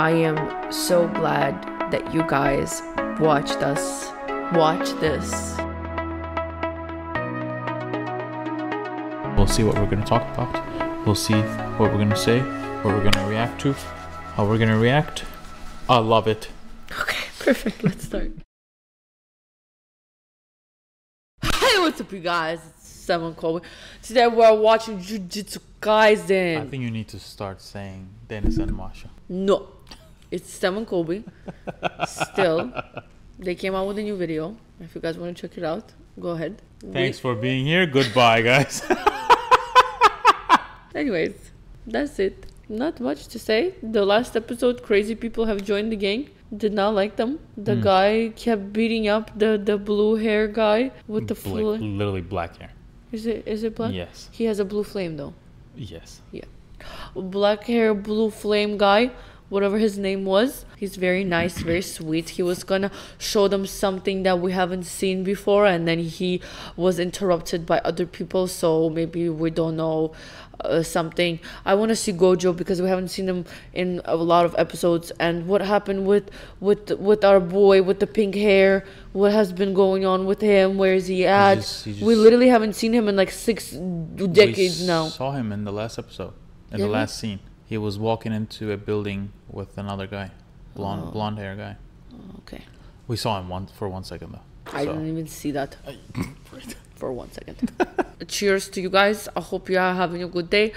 I am so glad that you guys watched us watch this. We'll see what we're going to talk about. We'll see what we're going to say, what we're going to react to, how we're going to react. I love it. Okay, perfect. Let's start. Hey, what's up, you guys? It's Seven Colby. Today we're watching Jujutsu Kaisen. I think you need to start saying Deniz and Masha. No, it's Seven Colby. Still, they came out with a new video. If you guys want to check it out, go ahead. We- Thanks for being here. Goodbye, guys. Anyways, that's it. Not much to say. The last episode, crazy people have joined the gang. Did not like them. The Hmm. guy kept beating up the the blue hair guy with the Bla- fl- literally black hair. Is it is it black? Yes. He has a blue flame though. Yes. Yeah. Black hair, blue flame guy, whatever his name was. He's very nice, very sweet. He was gonna show them something that we haven't seen before, and then he was interrupted by other people. So maybe we don't know uh, something. I want to see Gojo because we haven't seen him in a lot of episodes. And what happened with with with our boy with the pink hair? What has been going on with him? Where is he at? just- he we literally haven't seen him in like six decades we now. saw him in the last episode, in Did the last scene. He was walking into a building with another guy, blonde Oh. blonde hair guy. Okay. We saw him one for one second though. I So- didn't even see that for one second. Cheers to you guys. I hope you are having a good day.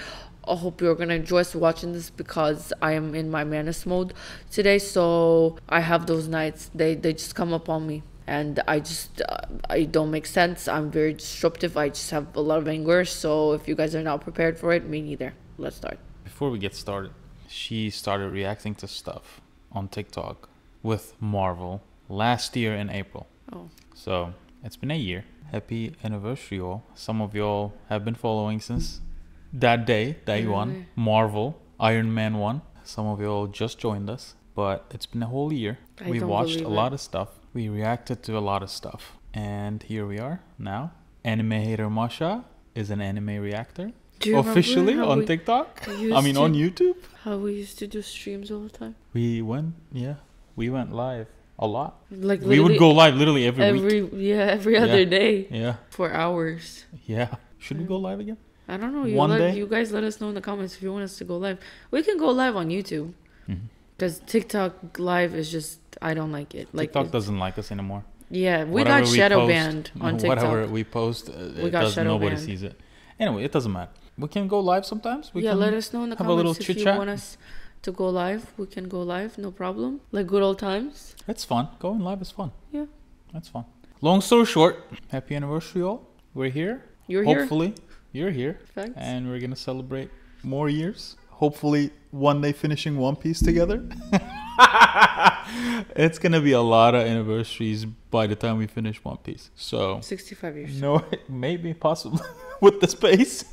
I hope you're gonna enjoy us watching this because I am in my madness mode today. So I have those nights. They they just come up on me, and I just uh, I don't make sense. I'm very disruptive. I just have a lot of anger. So if you guys are not prepared for it, me neither. Let's start. Before we get started, she started reacting to stuff on TikTok with Marvel last year in April. Oh, So it's been a year. Happy anniversary, all. Some of y'all have been following since that day, day Yeah. one. Marvel, Iron Man 1. Some of y'all just joined us, but it's been a whole year. I we watched a believe lot of stuff. We reacted to a lot of stuff. And here we are now. Anime Hater Masha is an anime reactor. Do you remember Officially on we- TikTok. I mean, to- on YouTube. How we used to do streams all the time. We went, yeah, we went live a lot. Like We would go live literally every, week. every yeah every other Yeah. day Yeah, for hours. yeah. Should we go live again? I don't know. You One let, day? you guys let us know in the comments if you want us to go live. We can go live on YouTube Mhm. because TikTok live is just I don't like it. Like TikTok doesn't like us anymore. yeah, we Whatever got shadow post- banned on TikTok. Whatever we post, uh, We got shadow nobody banned. sees it. Anyway, it doesn't matter. We can go live sometimes. We yeah, can, let us know in the have a little comments if you chit-chat. want us to go live. We can go live, no problem. Like good old times. It's fun. Going live is fun. Yeah. That's fun. Long story short, happy anniversary, all. We're here. You're here. Hopefully, you're here, Facts. and we're gonna celebrate more years. Hopefully, one day finishing One Piece together. it's gonna be a lot of anniversaries by the time we finish One Piece. So Sixty-five years. No, maybe, possible with the space.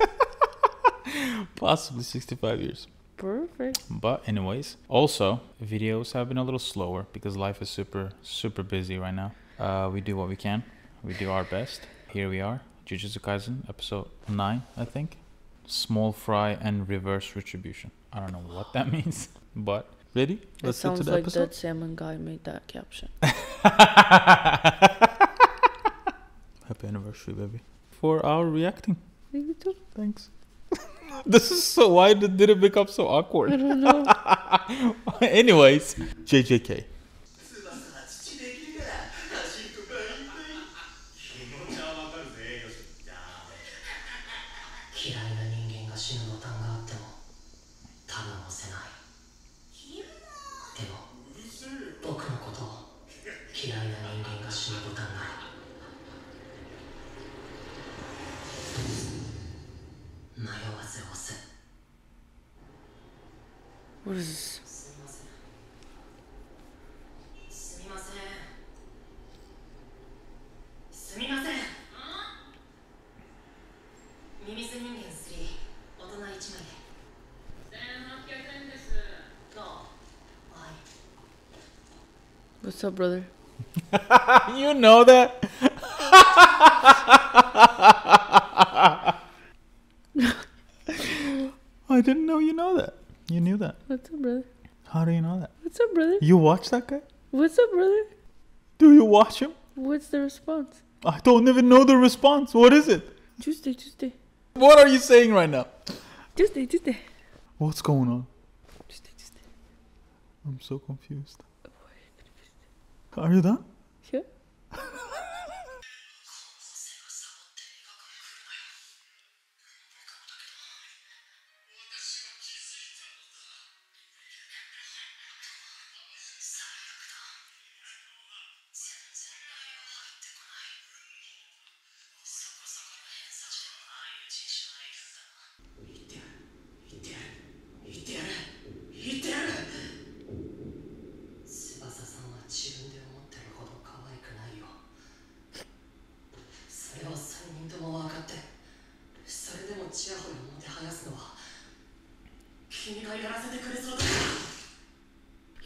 Possibly 65 years. Perfect. But, anyways, also, videos have been a little slower because life is super, super busy right now. Uh, we do what we can, we do our best. Here we are, Jujutsu Kaisen, episode 9, I think. Small fry and reverse retribution. I don't know what that means, but ready? Let's get to sounds the like episode. that salmon guy made that caption. Happy anniversary, baby. For our reacting. Me too. Thanks. this is so why did, did it become so awkward? I don't know. Anyways, JJK. What's up, brother? you know that? I didn't know you know that. You knew that. What's up, brother? How do you know that? What's up, brother? You watch that guy? What's up, brother? Do you watch him? What's the response? I don't even know the response. What is it? Tuesday, Tuesday, What are you saying right now? Tuesday, Tuesday, What's going on? Tuesday, Tuesday. I'm so confused. Done?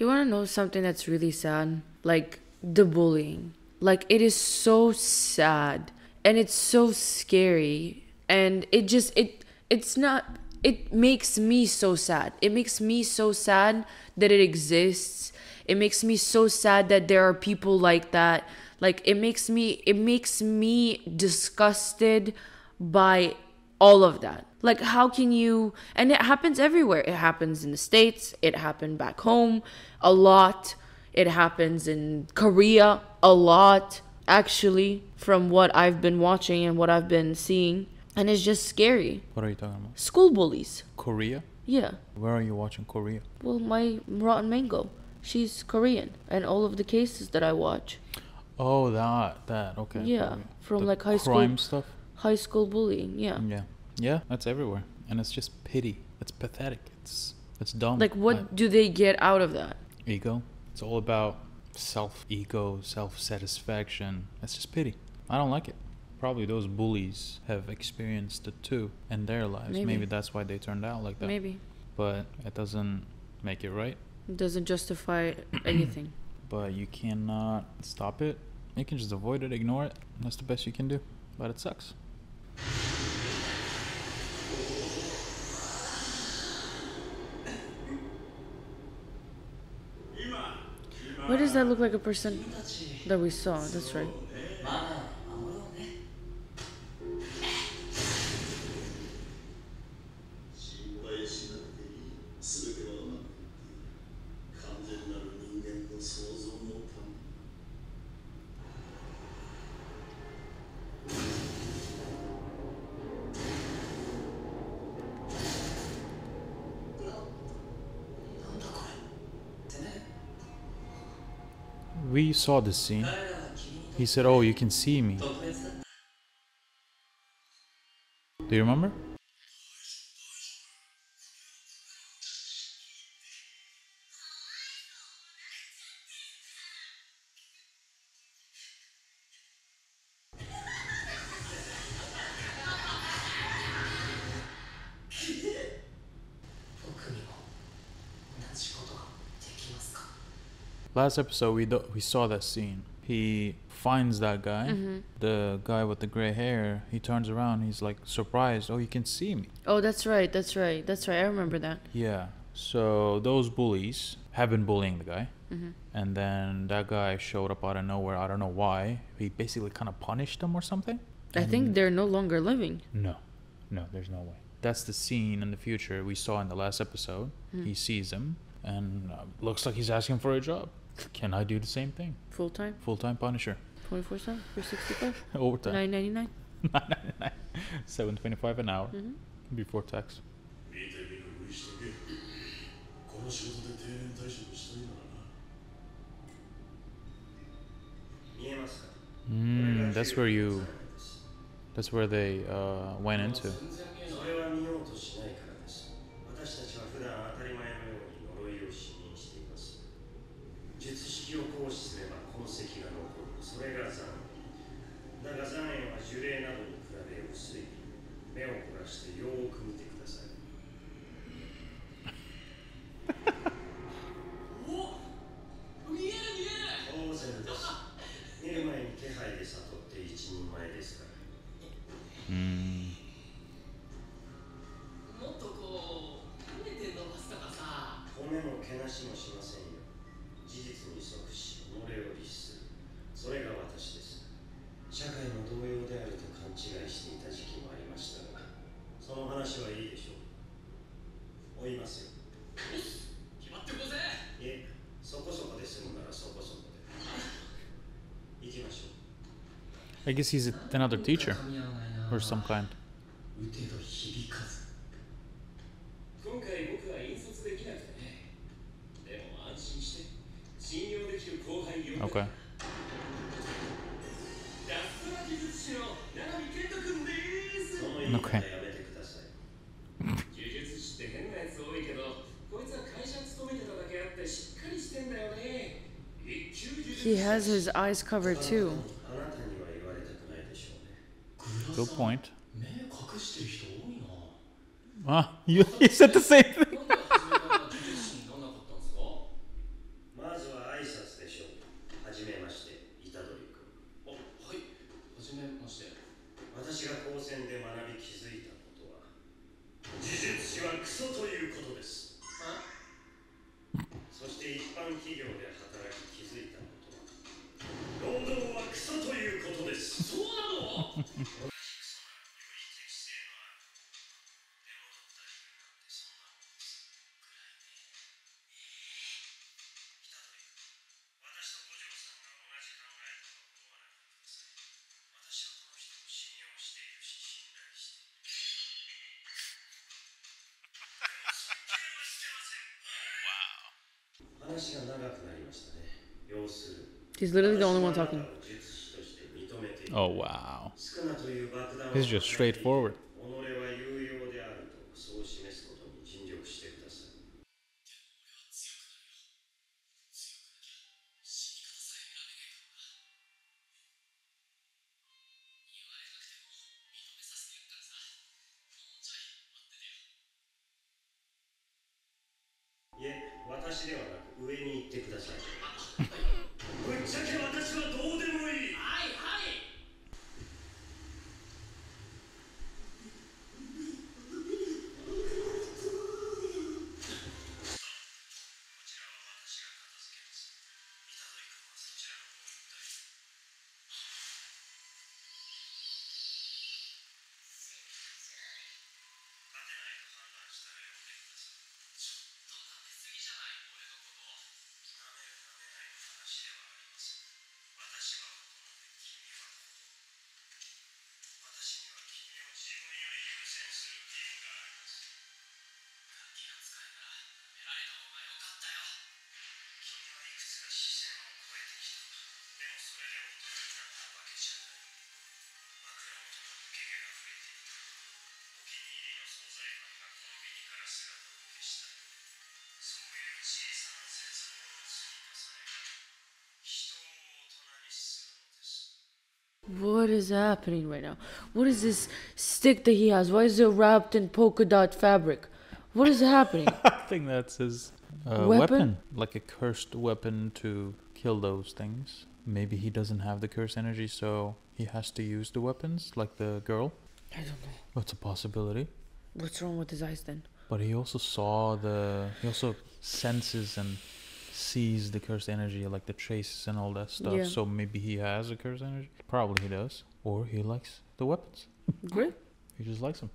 You want to know something that's really sad? Like the bullying. Like it is so sad and it's so scary and it just it it's not it makes me so sad. It makes me so sad that it exists. It makes me so sad that there are people like that. Like it makes me it makes me disgusted by all of that. Like, how can you? And it happens everywhere. It happens in the States, it happened back home a lot, it happens in Korea a lot, actually, from what I've been watching and what I've been seeing. And it's just scary. What are you talking about? School bullies. Korea? Yeah. Where are you watching Korea? Well, my Rotten Mango, she's Korean. And all of the cases that I watch, Oh, that, that, okay. Yeah, Korea. from, The like, high school- crime stuff? high school bullying, yeah. Yeah. Yeah, that's everywhere. And it's just pity. It's pathetic. It's it's dumb. Like, what do they get out of that? ego. It's all about self ego, self satisfaction. It's just pity. I don't like it. Probably those bullies have experienced it too in their lives. Maybe. Maybe, that's why they turned out like that. Maybe. But it doesn't make it right. It doesn't justify anything. But you cannot stop it. You can just avoid it, ignore it. That's the best you can do. But it sucks. Why does that look like a person that we saw? That's right. saw this scene. He said, oh, you can see me. Do you remember? Last episode, we do- we saw that scene. He finds that guy, Mm-hmm. the guy with the gray hair. He turns around. He's like surprised. Oh, you can see me. Oh, that's right. That's right. That's right. I remember that. Yeah. So those bullies have been bullying the guy, Mm-hmm. and then that guy showed up out of nowhere. I don't know why. He basically kind of punished them or something. I think they're no longer living. No, no, there's no way. That's the scene in the future we saw in the last episode. Hmm. He sees him, and uh, looks like he's asking for a job. Can I do the same thing? Full time, Full time Punisher. 24 7 for 65, Overtime. 999. 7 25 an hour Mhm. before tax. 見て見ぬふりしとけこの仕事で定年退職したいならな見えますか Mm, that's where you. That's where they uh, went into. I guess he's another teacher or some kind. Okay. Okay. he has his eyes covered too good point. Ah, you, you said the same thing. He's literally the only one talking. Oh, wow. This is just straightforward. what is happening right now? What is this stick that he has? Why is it wrapped in polka dot fabric? What is happening? I think that's his uh, weapon? weapon, like a cursed weapon to kill those things. Maybe he doesn't have the curse energy, so he has to use the weapons, like the girl. I don't know. That's a possibility. What's wrong with his eyes then? But he also saw the. He also senses and sees the cursed energy, like the traces and all that stuff. Yeah. So maybe he has a cursed energy. Probably he does. Or he likes the weapons. Great. He just likes them.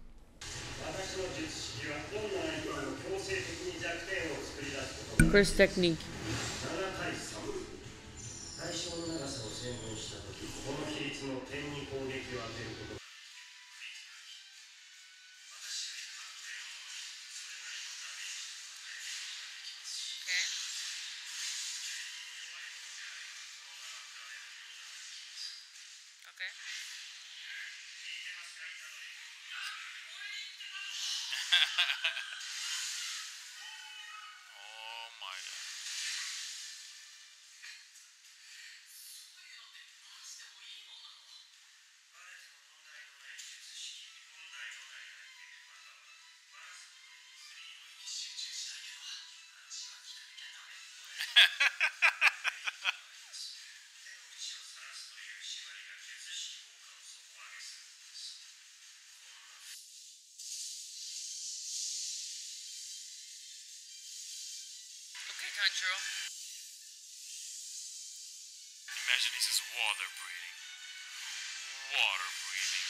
First technique. on, Drew. Imagine this is water breathing. Water breathing.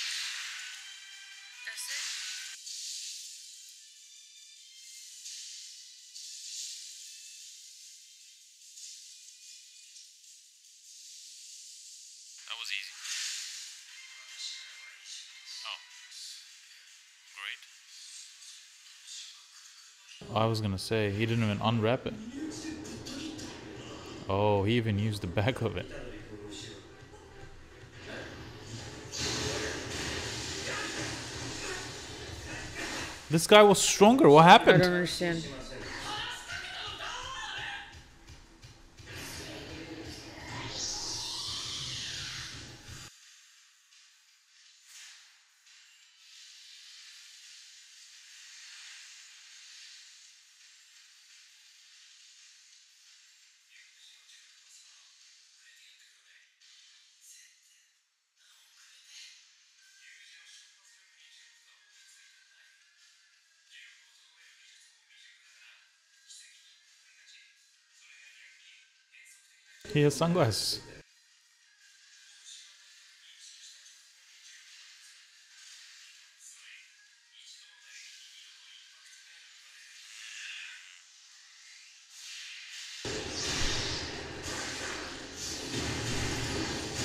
That's it? That was easy. Oh. Great. I was gonna say, he didn't even unwrap it. Oh, he even used the back of it. This guy was stronger. What happened? I don't understand. He has sunglasses.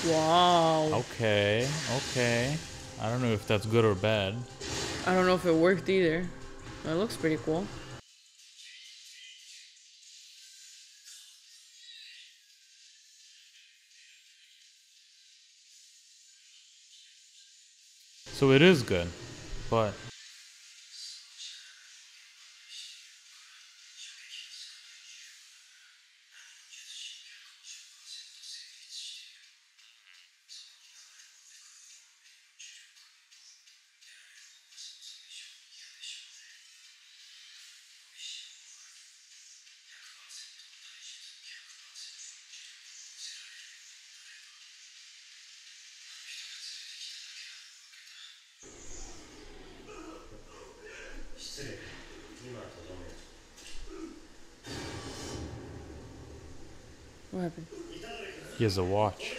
Wow. Okay, okay. I don't know if that's good or bad. I don't know if it worked either. It looks pretty cool. So it is good, but What happened? He has a watch.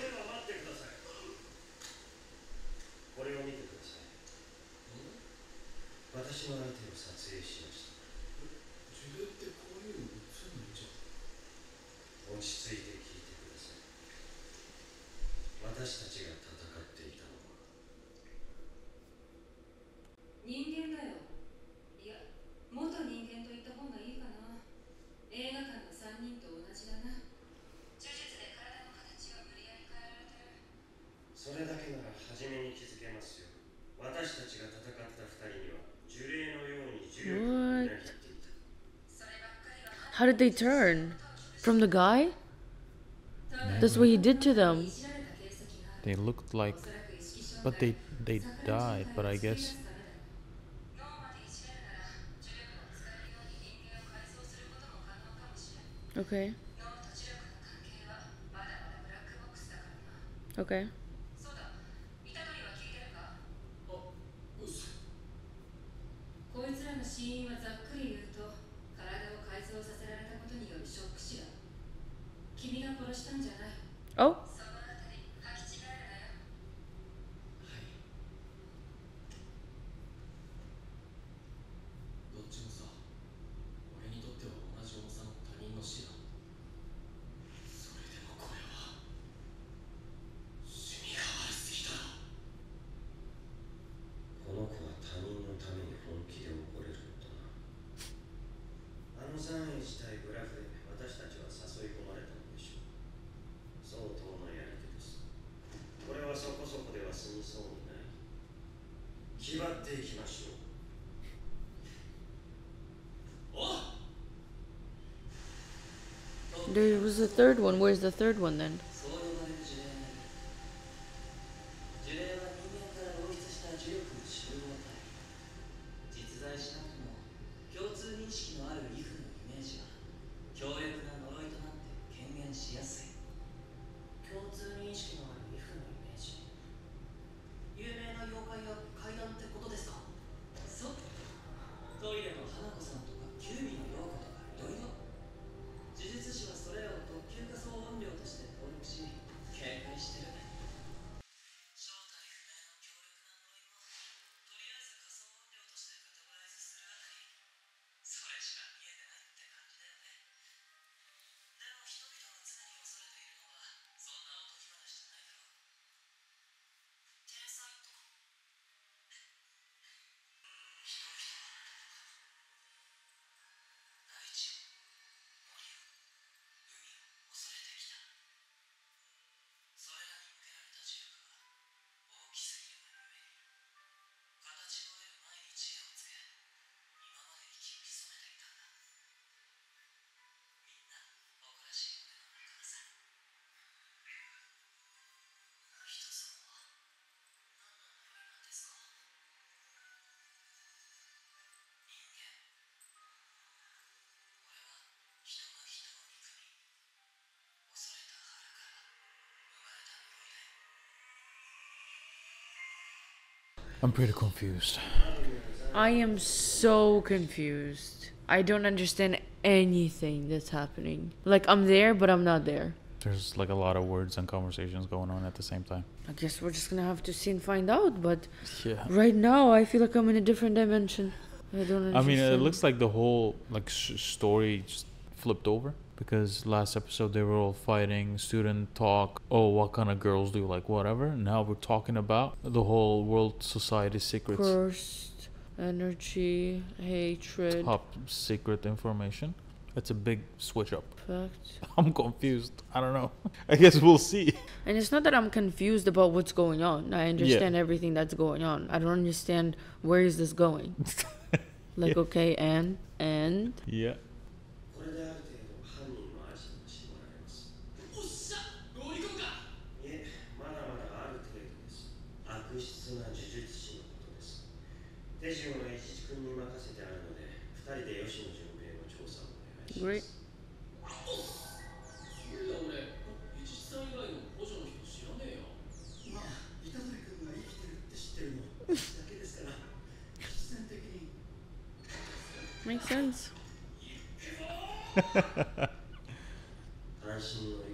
How did they turn? From the guy? That's what he did to them. They looked like but they they died, but I guess Okay. Okay. Oh, Oh. っていきましょう There was a third one. Where's the third one then? トイレの花子さんと I'm pretty confused. I am so confused. I don't understand anything that's happening. Like I'm there, but I'm not there. There's like a lot of words and conversations going on at the same time. I guess we're just gonna have to see and find out. But Yeah. right now, I feel like I'm in a different dimension. I don't understand. I mean, it looks like the whole like sh- story just flipped over because last episode they were all fighting, student talk. Oh, what kind of girls do you like? Whatever. Now we're talking about the whole world society secrets, cursed energy, hatred, top secret information. It's a big switch up. fact. I'm confused. I don't know. I guess we'll see. And it's not that I'm confused about what's going on. I understand everything that's going on. I don't understand where is this going. Like Yeah. okay, and and Yeah. に Makes sense.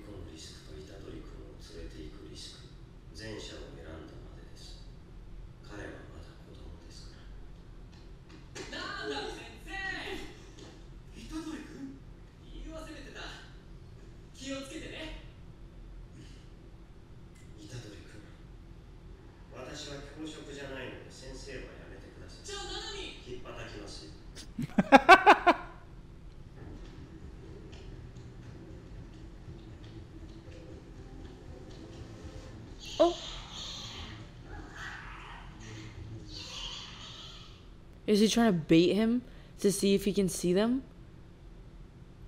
Is he trying to bait him to see if he can see them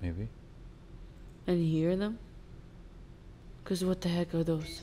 Maybe. and hear them? Cause what the heck are those?「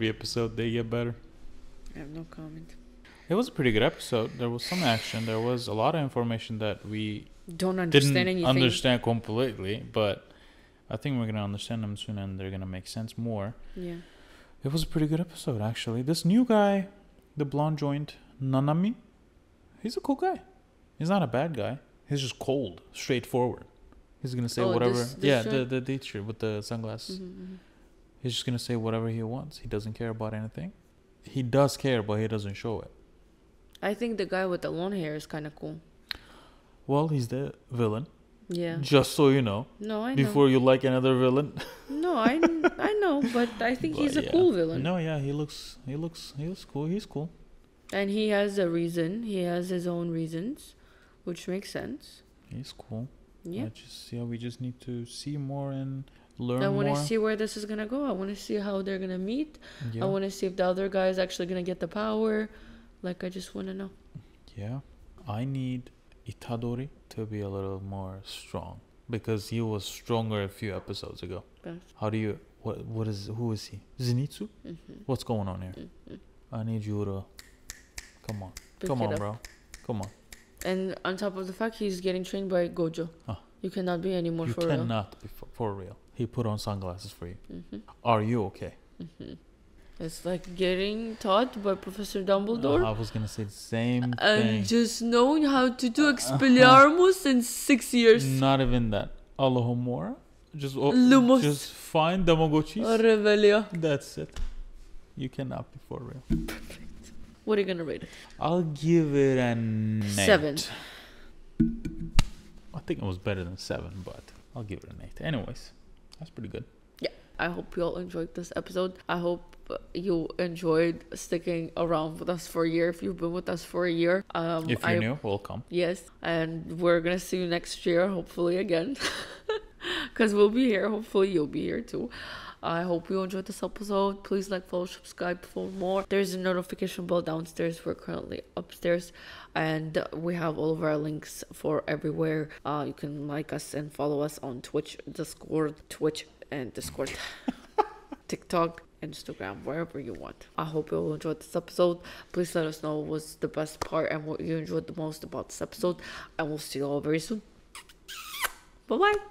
Every episode they get better. I have no comment. It was a pretty good episode. There was some action. There was a lot of information that we Don't understand didn't understand anything. understand completely, but I think we're gonna understand them soon, and they're gonna make sense more. Yeah. It was a pretty good episode, actually. This new guy, the blonde joint Nanami, he's a cool guy. He's not a bad guy. He's just cold, straightforward. He's gonna say Oh, whatever. this- this yeah, the joint? the teacher with the sunglasses. Mhm, He's just gonna say whatever he wants. He doesn't care about anything. He does care, but he doesn't show it. I think the guy with the long hair is kind of cool. Well, he's the villain. Yeah. Just so you know, No, I know. before you like another villain. No, I I know, but I think he's a yeah. cool villain. No, yeah, he looks, he looks, he looks cool. He's cool. And he has a reason. He has his own reasons, which makes sense. He's cool. Yeah. I just yeah, we just need to see more and learn I want to see where this is gonna go. I want to see how they're gonna meet. yeah. I want to see if the other guy is actually gonna get the power. Like I just want to know. yeah. I need Itadori to be a little more strong because he was stronger a few episodes ago. How do you what what is who is he? Zenitsu? mhm, What's going on here? mhm. I need you to come on. Pick come on, up. bro. Come on. And on top of the fact, he's getting trained by Gojo. Ah. You cannot be anymore you for real. You cannot be for, for real. He put on sunglasses for you. Mhm, Are you okay? mhm. It's like getting taught by Professor Dumbledore. I was gonna say the same thing. and just knowing how to do Expelliarmus in six years. Not even that. Alohomora? Just oh, Lumos. just find Tamagotchis. Revelia. That's it. You cannot be for real. Perfect. What are you gonna rate it? I'll give it an eight. Seven. I think it was better than seven, but I'll give it an eight. Anyways, that's pretty good. Yeah, I hope you all enjoyed this episode. I hope you enjoyed sticking around with us for a year. If you've been with us for a year, um, If you're I, new, welcome. yes, and we're gonna see you next year, hopefully again, because we'll be here. Hopefully you'll be here too. I hope you enjoyed this episode. Please like, follow, subscribe for more. There's a notification bell downstairs. We're currently upstairs, and we have all of our links for everywhere. Uh, you can like us and follow us on Twitch, Discord, Twitch, and Discord, TikTok. Instagram, wherever you want. I hope you all enjoyed this episode. Please let us know what was the best part and what you enjoyed the most about this episode. And we'll see you all very soon. Bye bye.